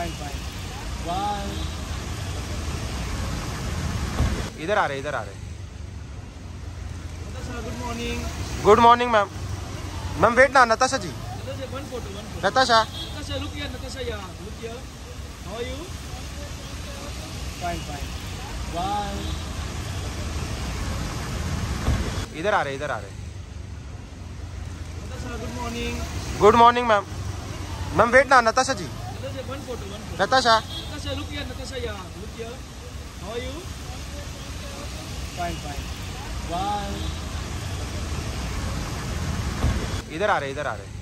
Fine fine इधर आ रहे इधर आ रहे। Good morning good morning ma'am ma'am wait ना नताशा जी। नताशा इधर आ रहे इधर आ रहे। Good morning good morning ma'am ma'am wait ना Natasha ji. One photo one photo Natasha. Natasha look here Natasha yeah look here how are you fine fine Bye. इधर आ रहे इधर आ रहे